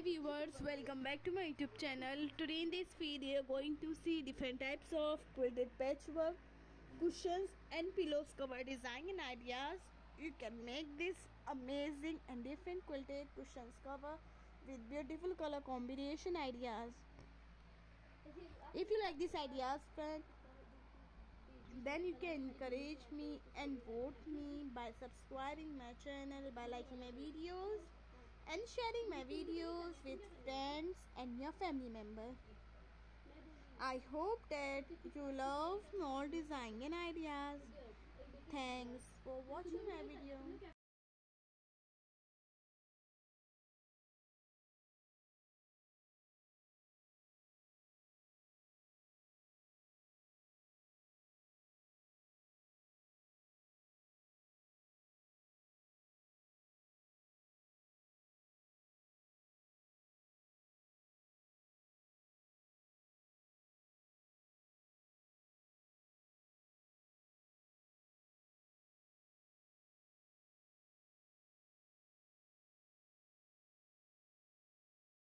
hi viewers. Welcome back to my youtube channel. Today in this video going to see different types of quilted patchwork cushions and pillows cover design and ideas. You can make this amazing and different quilted cushions cover with beautiful color combination ideas. If you like these ideas friend then you can encourage me and vote me by subscribing my channel by liking my videos and sharing my videos friends and your family member. I hope that you love more design and ideas. Thanks for watching my video.